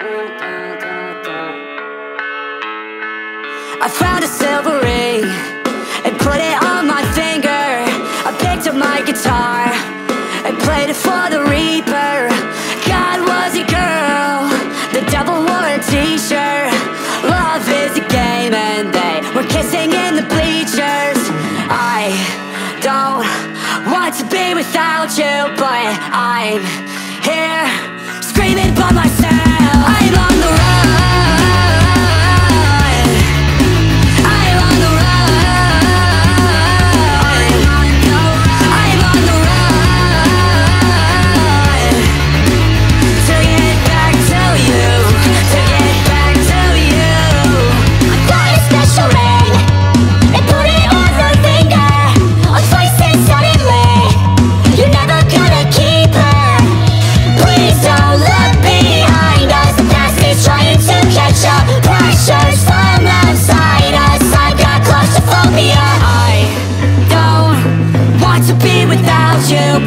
I found a silver ring and put it on my finger. I picked up my guitar and played it for the Reaper. God was a girl, the devil wore a t-shirt. Love is a game and they were kissing in the bleachers. I don't want to be without you, but I'm here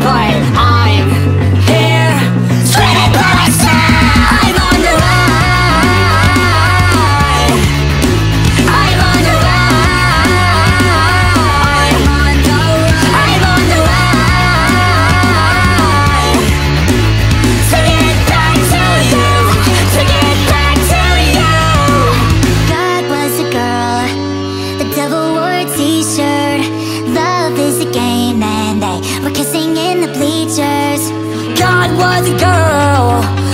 without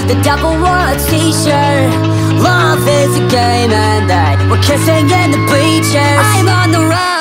the devil wore t-shirt Love is a game and that We're kissing in the bleachers. I'm on the run.